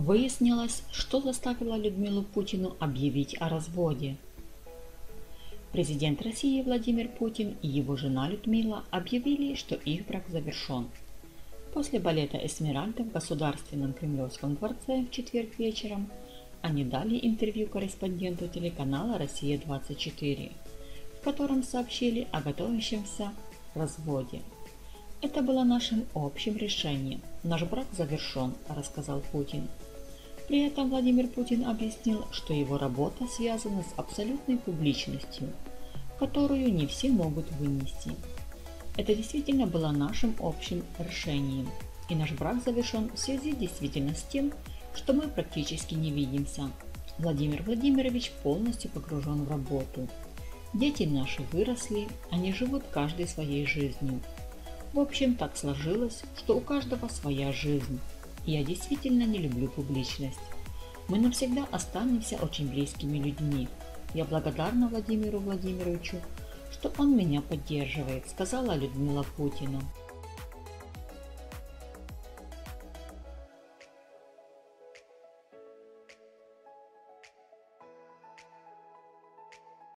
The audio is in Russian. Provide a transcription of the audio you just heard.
Выяснилось, что заставило Людмилу Путину объявить о разводе. Президент России Владимир Путин и его жена Людмила объявили, что их брак завершен. После балета «Эсмеральда» в Государственном Кремлевском дворце в четверг вечером они дали интервью корреспонденту телеканала «Россия-24», в котором сообщили о готовящемся разводе. Это было нашим общим решением. Наш брак завершен, рассказал Путин. При этом Владимир Путин объяснил, что его работа связана с абсолютной публичностью, которую не все могут вынести. Это действительно было нашим общим решением, и наш брак завершен в связи действительно с тем, что мы практически не видимся. Владимир Владимирович полностью погружен в работу. Дети наши выросли, они живут каждой своей жизнью. В общем, так сложилось, что у каждого своя жизнь. Я действительно не люблю публичность. Мы навсегда останемся очень близкими людьми. Я благодарна Владимиру Владимировичу, что он меня поддерживает, сказала Людмила Путина.